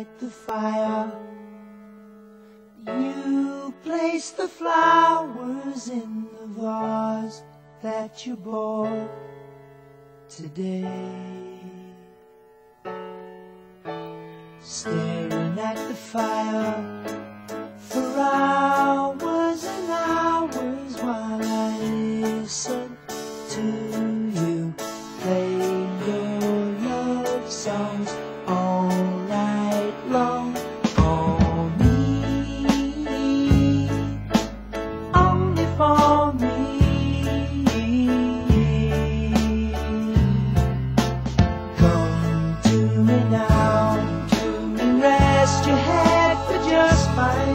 light the fire. You place the flowers in the vase that you bought today. Staring at the fire for hours and hours while I listen to you play your love songs all Bye.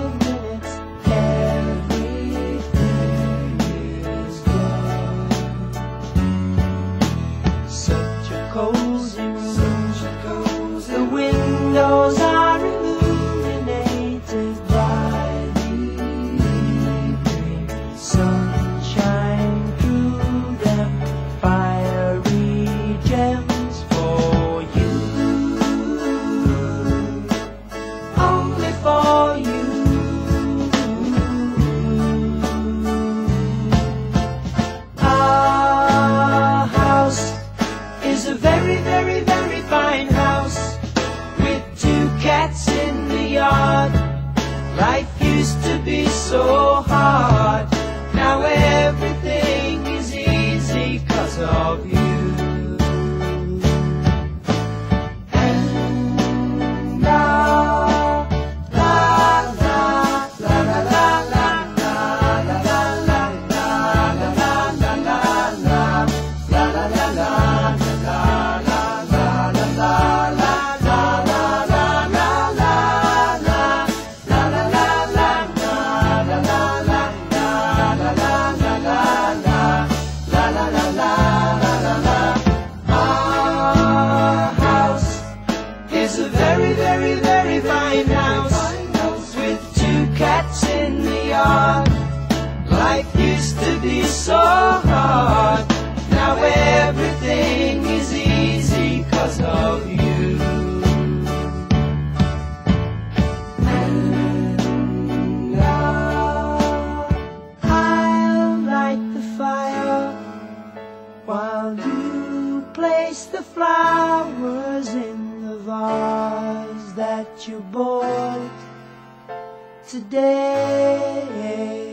Life used to be so hard. Now everything is easy cause of you. Used to be so hard. Now place the flowers in the vase that you bought today.